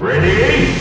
Ready?